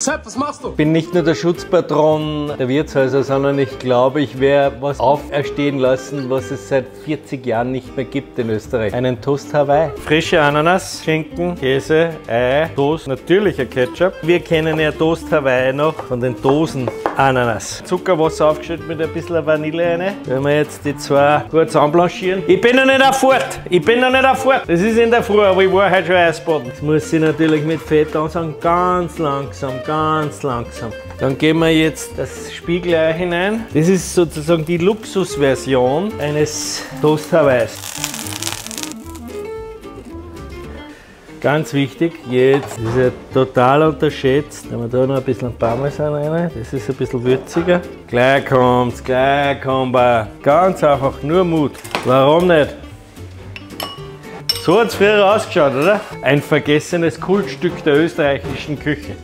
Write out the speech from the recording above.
Sepp, was machst du? Ich bin nicht nur der Schutzpatron der Wirtshäuser, sondern ich glaube, ich werde was auferstehen lassen, was es seit 40 Jahren nicht mehr gibt in Österreich. Einen Toast Hawaii. Frische Ananas, Schinken, Käse, Ei, Toast, natürlicher Ketchup. Wir kennen ja Toast Hawaii noch von den Dosen Ananas. Zuckerwasser aufgeschüttet mit ein bisschen Vanille rein. Wenn wir jetzt die zwei kurz anblanchieren. Ich bin noch nicht auf Fahrt. Ich bin noch nicht auf Fahrt. Das ist in der Früh, aber ich war heute schon Eisbaden. Jetzt muss ich natürlich mit Fett ansagen, ganz langsam, ganz langsam. Dann geben wir jetzt das Spiegelei hinein. Das ist sozusagen die Luxusversion eines Toast Hawaiis. Ganz wichtig, jetzt ist ja total unterschätzt. Nehmen wir da noch ein bisschen Parmesan rein, das ist ein bisschen würziger. Gleich kommt's, gleich kommt er. Ganz einfach, nur Mut. Warum nicht? So hat's früher ausgeschaut, oder? Ein vergessenes Kultstück der österreichischen Küche.